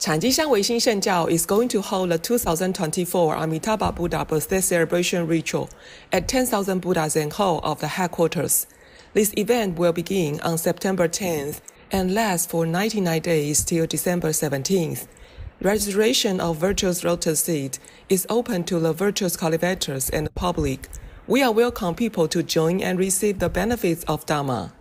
Chanchishan Weixin Shengjiao is going to hold the 2024 Amitabha Buddha birthday celebration ritual at 10,000 Buddha Zen Hall of the headquarters. This event will begin on September 10th and last for 99 days till December 17th. Registration of Virtuous Lotus Seed is open to the virtuous cultivators and the public. We are welcome people to join and receive the benefits of Dharma.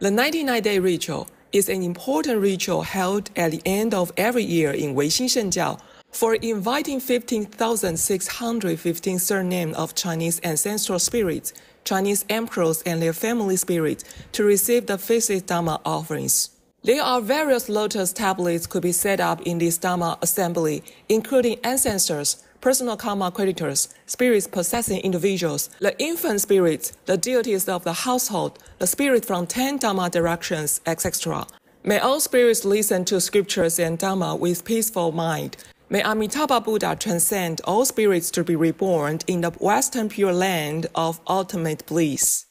The 99 day ritual is an important ritual held at the end of every year in Weixin Shengjiao for inviting 15,615 surnames of Chinese ancestral spirits, Chinese emperors and their family spirits to receive the Faces Dharma offerings. There are various lotus tablets could be set up in this Dharma assembly, including ancestors, personal karma creditors, spirits possessing individuals, the infant spirits, the deities of the household, the spirit from 10 Dharma directions, etc. May all spirits listen to scriptures and Dharma with peaceful mind. May Amitabha Buddha transcend all spirits to be reborn in the Western Pure Land of ultimate bliss.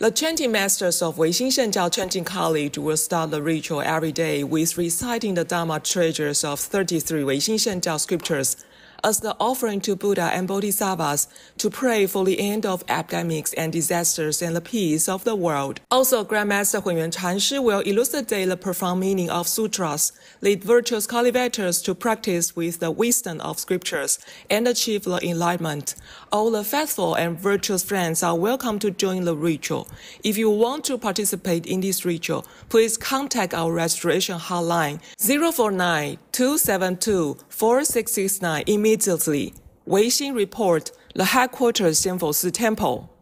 The chanting masters of Weixin Shengjiao Chanting College will start the ritual every day with reciting the Dharma treasures of 33 Weixin Shengjiao scriptures as the offering to Buddha and Bodhisattvas to pray for the end of epidemics and disasters and the peace of the world. Also, Grandmaster Hunyuan Chanshi will elucidate the profound meaning of sutras, lead virtuous cultivators to practice with the wisdom of scriptures, and achieve the enlightenment. All the faithful and virtuous friends are welcome to join the ritual. If you want to participate in this ritual, please contact our registration hotline 049 272 4669 immediately. Weixin Report, the headquarters Xianfo Temple.